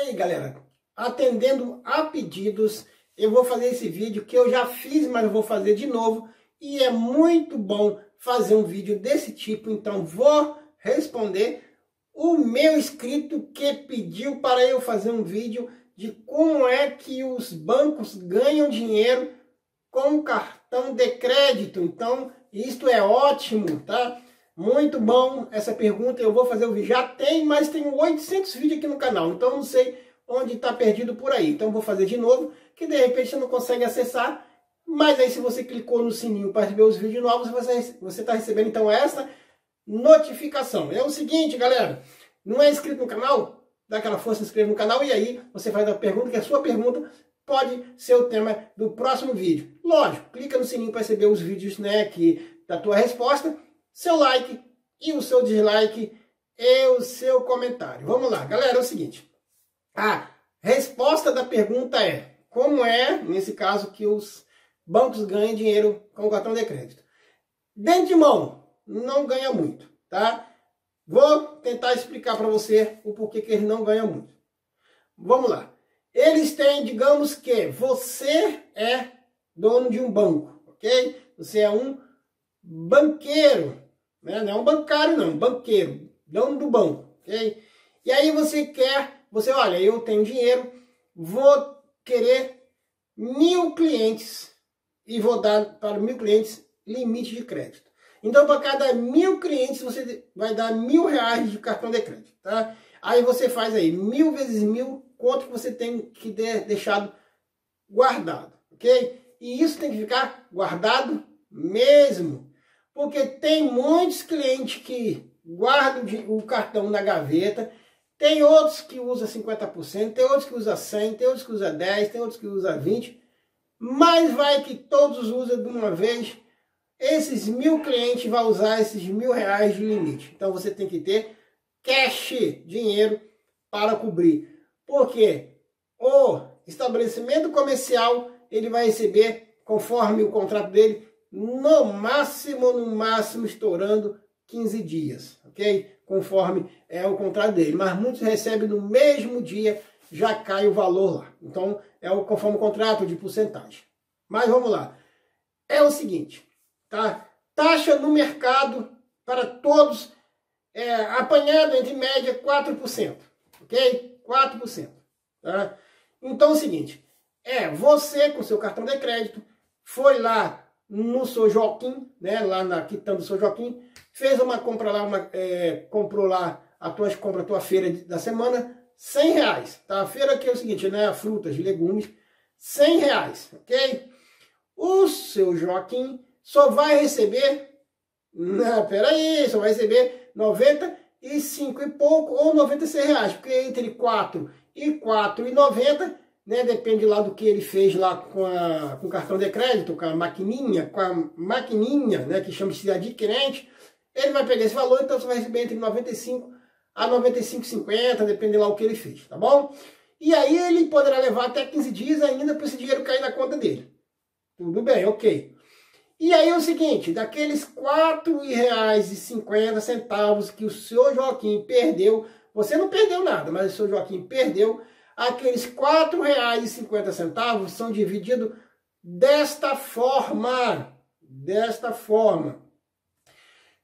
E aí, galera, atendendo a pedidos, eu vou fazer esse vídeo que eu já fiz, mas eu vou fazer de novo. E é muito bom fazer um vídeo desse tipo, então vou responder o meu inscrito que pediu para eu fazer um vídeo de como é que os bancos ganham dinheiro com cartão de crédito. Então, isto é ótimo, tá? Muito bom essa pergunta, eu vou fazer o vídeo. Já tem, mas tem 800 vídeos aqui no canal, então não sei onde está perdido por aí. Então vou fazer de novo, que de repente você não consegue acessar, mas aí se você clicou no sininho para receber os vídeos novos, você está recebendo então essa notificação. É o seguinte, galera, não é inscrito no canal? Dá aquela força, inscreva no canal e aí você faz a pergunta, que a sua pergunta pode ser o tema do próximo vídeo. Lógico, clica no sininho para receber os vídeos né, aqui da tua resposta, seu like e o seu dislike e o seu comentário. Vamos lá, galera, é o seguinte. A resposta da pergunta é, como é, nesse caso, que os bancos ganham dinheiro com o cartão de crédito? Dentro de mão, não ganha muito, tá? Vou tentar explicar para você o porquê que eles não ganham muito. Vamos lá. Eles têm, digamos que você é dono de um banco, ok? Você é um banqueiro, né? não é um bancário não, um banqueiro, dono do banco, ok? E aí você quer, você olha, eu tenho dinheiro, vou querer mil clientes e vou dar para mil clientes limite de crédito. Então, para cada mil clientes, você vai dar mil reais de cartão de crédito, tá? Aí você faz aí mil vezes mil, quanto que você tem que ter deixado guardado, ok? E isso tem que ficar guardado mesmo, porque tem muitos clientes que guardam o cartão na gaveta, tem outros que usam 50%, tem outros que usam 100%, tem outros que usam 10%, tem outros que usam 20%, mas vai que todos usam de uma vez esses mil clientes vão usar esses mil reais de limite. Então você tem que ter cash, dinheiro, para cobrir. Porque o estabelecimento comercial ele vai receber, conforme o contrato dele, no máximo, no máximo, estourando 15 dias, ok? Conforme é o contrato dele. Mas muitos recebem no mesmo dia, já cai o valor lá. Então, é o conforme o contrato de porcentagem. Mas vamos lá. É o seguinte, Tá? Taxa no mercado para todos, é, apanhado entre média 4%. Ok? 4%. Tá? Então é o seguinte, é, você com seu cartão de crédito foi lá no seu Joaquim, né, lá na quitanda do seu Joaquim, fez uma compra lá, uma, é, comprou lá a tua compra, a tua feira da semana, 100 reais, tá? A feira aqui é o seguinte, né, frutas, legumes, 100 reais, ok? O seu Joaquim só vai receber, não, peraí, só vai receber 95 e pouco ou 96 reais, porque entre 4 e 4,90, né, depende lá do que ele fez lá com, a, com o cartão de crédito, com a maquininha, com a maquininha, né, que chama de adquirente, ele vai pegar esse valor, então você vai receber entre 95 a 95,50, depende lá o que ele fez, tá bom? E aí ele poderá levar até 15 dias ainda para esse dinheiro cair na conta dele. Tudo bem, ok. E aí é o seguinte, daqueles R$ 4,50 que o senhor Joaquim perdeu, você não perdeu nada, mas o senhor Joaquim perdeu, aqueles R$ 4,50 são divididos desta forma, desta forma.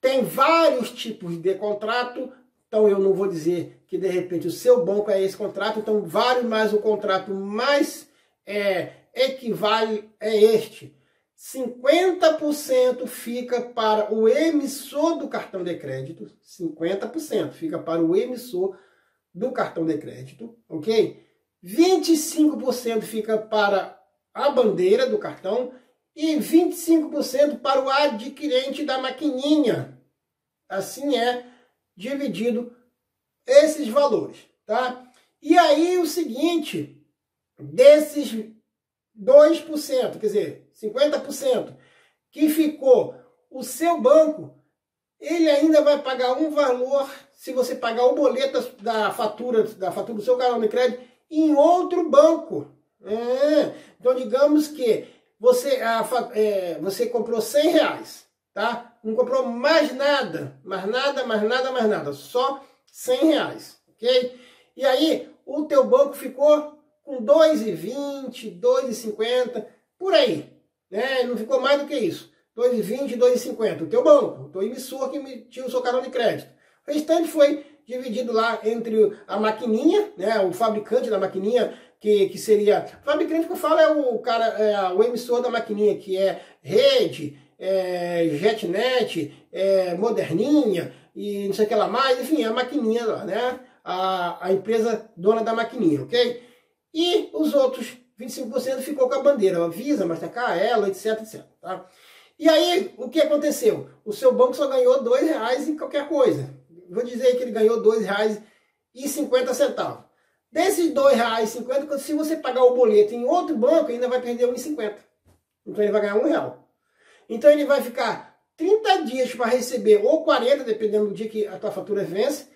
Tem vários tipos de contrato, então eu não vou dizer que de repente o seu banco é esse contrato, então vários mais o contrato mais é, equivale é este. 50% fica para o emissor do cartão de crédito, 50% fica para o emissor do cartão de crédito, ok? 25% fica para a bandeira do cartão e 25% para o adquirente da maquininha. Assim é dividido esses valores, tá? E aí o seguinte, desses 2%, quer dizer, 50%, que ficou o seu banco, ele ainda vai pagar um valor, se você pagar o boleto da fatura, da fatura do seu cartão de crédito, em outro banco. É. Então, digamos que você, a, é, você comprou 100 reais, tá? Não comprou mais nada, mais nada, mais nada, mais nada, só 100 reais, ok? E aí o teu banco ficou com 2,20, 2,50, por aí. Né? Não ficou mais do que isso. 2,20, 2,50. O teu banco, o teu emissor que emitiu o seu cartão de crédito. O restante foi dividido lá entre a maquininha, né, o fabricante da maquininha, que, que seria... O fabricante que eu falo é o cara, é o emissor da maquininha, que é rede, é, JetNet, é, Moderninha e não sei o que lá mais, enfim, a maquininha lá, né? A, a empresa dona da maquininha, ok? E os outros 25% ficou com a bandeira, a Visa, Mastercard, Elo, etc, etc, tá? E aí, o que aconteceu? O seu banco só ganhou dois reais em qualquer coisa. Vou dizer que ele ganhou dois reais e cinquenta centavos. Desses dois reais e cinquenta, se você pagar o boleto em outro banco, ainda vai perder 1,50. Então ele vai ganhar um real. Então ele vai ficar 30 dias para receber, ou 40, dependendo do dia que a tua fatura vence,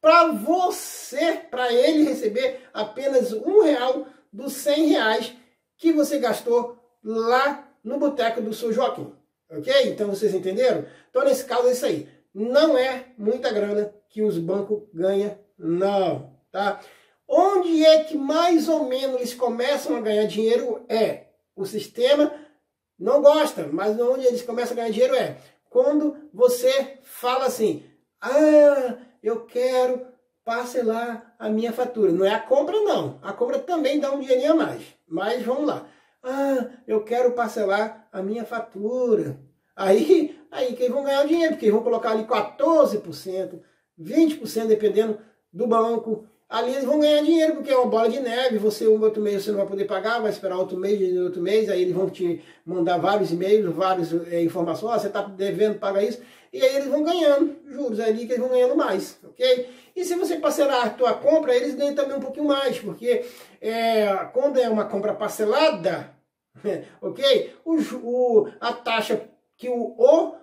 para você, para ele receber apenas um real dos 100 reais que você gastou lá no boteco do seu Joaquim. Ok? Então vocês entenderam? Então nesse caso é isso aí. Não é muita grana que os bancos ganham, não. Tá? Onde é que mais ou menos eles começam a ganhar dinheiro é o sistema não gosta, mas onde eles começam a ganhar dinheiro é quando você fala assim, ah, eu quero parcelar a minha fatura. Não é a compra não, a compra também dá um dinheirinho a mais, mas vamos lá. Ah, eu quero parcelar a minha fatura. Aí, aí que vão ganhar dinheiro, porque vão colocar ali 14%, 20%, dependendo do banco, ali eles vão ganhar dinheiro, porque é uma bola de neve, você um outro mês você não vai poder pagar, vai esperar outro mês, outro mês, aí eles vão te mandar vários e-mails, várias é, informações, oh, você está devendo pagar isso, e aí eles vão ganhando juros ali, que eles vão ganhando mais, ok? E se você parcelar a tua compra, eles ganham também um pouquinho mais, porque é, quando é uma compra parcelada, ok? O, o, a taxa que o, o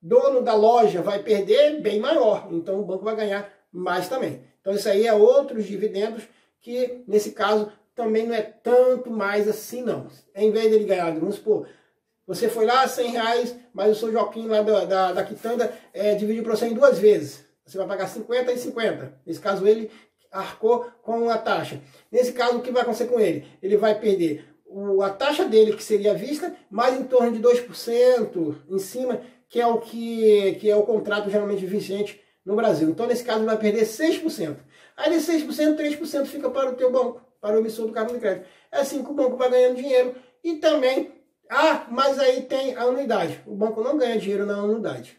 dono da loja vai perder bem maior, então o banco vai ganhar mais também. Então isso aí é outros dividendos que, nesse caso, também não é tanto mais assim não. Em vez dele ganhar, vamos supor, você foi lá 100 reais, mas o seu Joaquim lá da, da, da quitanda é, dividiu para você em duas vezes. Você vai pagar 50 e 50. Nesse caso ele arcou com a taxa. Nesse caso o que vai acontecer com ele? Ele vai perder o, a taxa dele, que seria vista, mais em torno de 2% em cima, que é o que, que é o contrato geralmente vigente no Brasil. Então, nesse caso, vai perder 6%. Aí, de 6%, 3% fica para o teu banco, para o emissor do cartão de crédito. É assim que o banco vai ganhando dinheiro. E também, ah, mas aí tem a anuidade. O banco não ganha dinheiro na anuidade.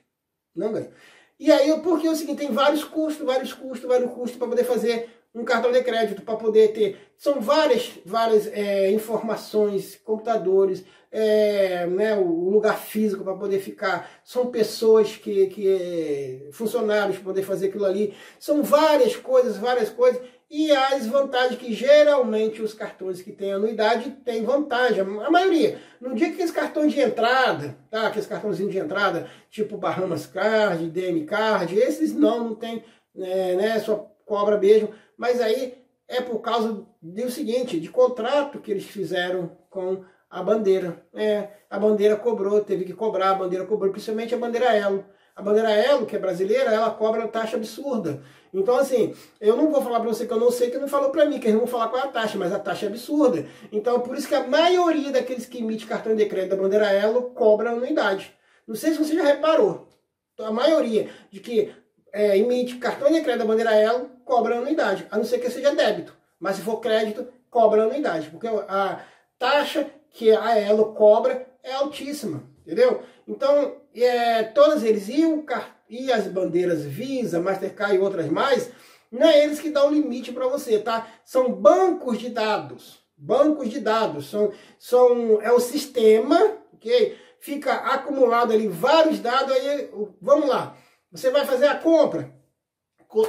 Não ganha. E aí, porque é o seguinte, tem vários custos, vários custos, vários custos para poder fazer um cartão de crédito, para poder ter... São várias, várias é, informações, computadores, é, né, o lugar físico para poder ficar, são pessoas que, que funcionários para poder fazer aquilo ali, são várias coisas, várias coisas, e as vantagens que geralmente os cartões que têm anuidade têm vantagem, a maioria. No dia que aqueles cartões de entrada, tá? aqueles cartãozinhos de entrada, tipo Bahamas Card, DM Card, esses não, não tem, é, né, só cobra mesmo, mas aí é por causa do seguinte, de contrato que eles fizeram com a bandeira. É, a bandeira cobrou, teve que cobrar, a bandeira cobrou, principalmente a bandeira Elo. A bandeira Elo, que é brasileira, ela cobra taxa absurda. Então, assim, eu não vou falar para você que eu não sei, que não falou para mim, que eles não vão falar qual é a taxa, mas a taxa é absurda. Então, por isso que a maioria daqueles que emitem cartão de crédito da bandeira Elo cobra anuidade. Não sei se você já reparou. Então, a maioria de que é, emite cartão de crédito da bandeira Elo cobra anuidade, a não ser que seja débito. Mas se for crédito, cobra anuidade, porque a taxa que a Elo cobra é altíssima, entendeu? Então, é, todos eles, e, o, e as bandeiras Visa, Mastercard e outras mais, não é eles que dão o limite para você, tá? São bancos de dados, bancos de dados, são, são, é o sistema, ok? Fica acumulado ali vários dados, aí, vamos lá, você vai fazer a compra,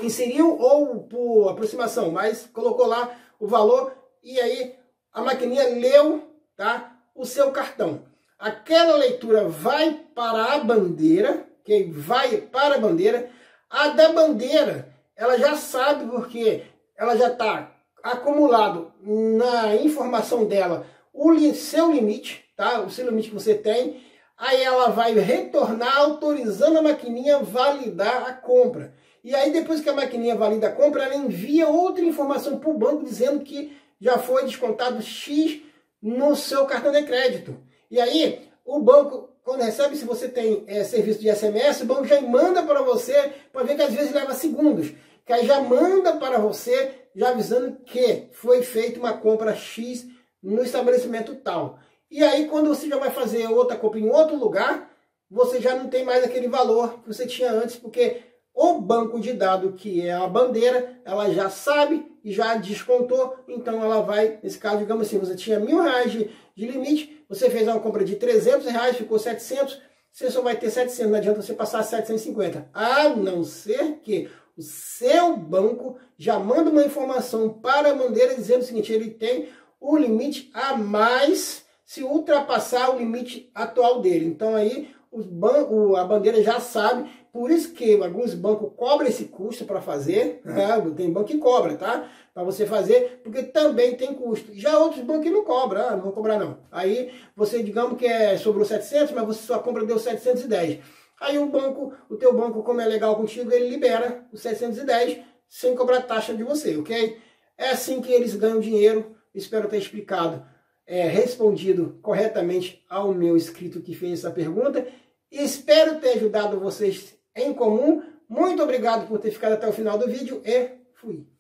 inseriu ou por aproximação, mas colocou lá o valor e aí a maquininha leu tá? o seu cartão. Aquela leitura vai para a bandeira, que vai para a bandeira. A da bandeira, ela já sabe porque ela já está acumulado na informação dela o seu limite, tá? O seu limite que você tem. Aí ela vai retornar autorizando a maquininha validar a compra. E aí, depois que a maquininha valida a compra, ela envia outra informação para o banco dizendo que já foi descontado X no seu cartão de crédito. E aí, o banco, quando recebe, se você tem é, serviço de SMS, o banco já manda para você, para ver que às vezes leva segundos, que aí já manda para você, já avisando que foi feita uma compra X no estabelecimento tal. E aí, quando você já vai fazer outra compra em outro lugar, você já não tem mais aquele valor que você tinha antes, porque o banco de dados, que é a bandeira, ela já sabe e já descontou, então ela vai, nesse caso, digamos assim, você tinha mil reais de, de limite, você fez uma compra de 300 reais, ficou 700, você só vai ter 700, não adianta você passar 750, a não ser que o seu banco já manda uma informação para a bandeira dizendo o seguinte, ele tem o limite a mais se ultrapassar o limite atual dele. Então aí os banco, a bandeira já sabe, por isso que alguns bancos cobram esse custo para fazer, né? tem banco que cobra, tá? Para você fazer, porque também tem custo. Já outros bancos não cobram, ah, não vou cobrar não. Aí você, digamos que é, sobrou 700, mas você sua compra deu 710. Aí o banco, o teu banco, como é legal contigo, ele libera os 710 sem cobrar taxa de você, ok? É assim que eles ganham dinheiro. Espero ter explicado é, respondido corretamente ao meu inscrito que fez essa pergunta. Espero ter ajudado vocês em comum. Muito obrigado por ter ficado até o final do vídeo e fui!